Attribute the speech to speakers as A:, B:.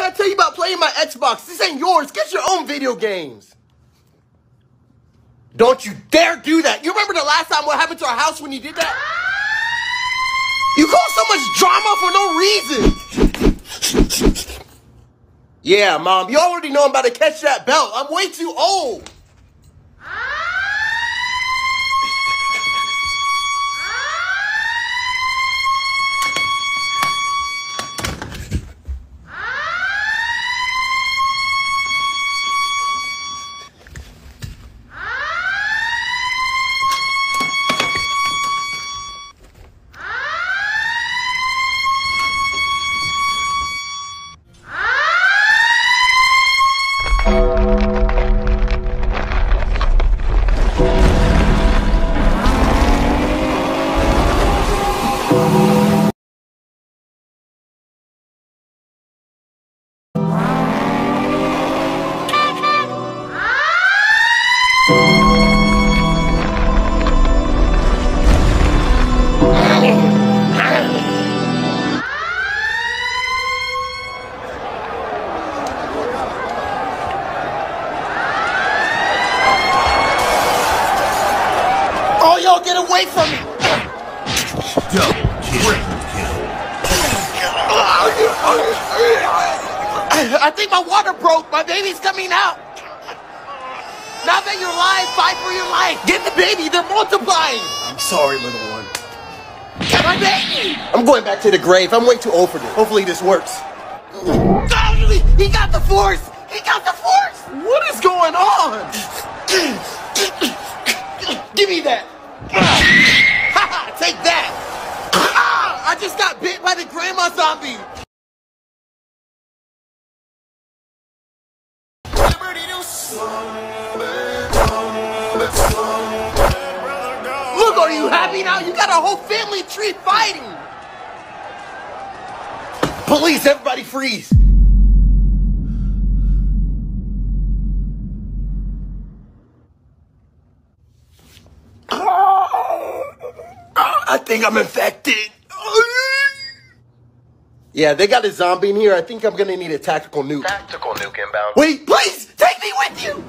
A: did I tell you about playing my Xbox? This ain't yours. Get your own video games. Don't you dare do that. You remember the last time what happened to our house when you did that? You caused so much drama for no reason. Yeah, Mom, you already know I'm about to catch that belt. I'm way too old. Y'all get away from me!
B: Double kill. kill.
A: I think my water broke. My baby's coming out. Now that you're alive, fight for your life. Get the baby. They're multiplying.
B: I'm sorry, little one.
A: Get my baby. I'm going back to the grave. I'm way too old for this. Hopefully this works. He got the force. He got the force. What is going on? Give me that. Haha, Take that. Ah, I just got grandma zombie. Look, are you happy now? You got a whole family tree fighting. Police, everybody freeze. Ah, I think I'm infected. Yeah, they got a zombie in here. I think I'm gonna need a tactical nuke.
C: Tactical nuke inbound.
A: Wait, please take me with you.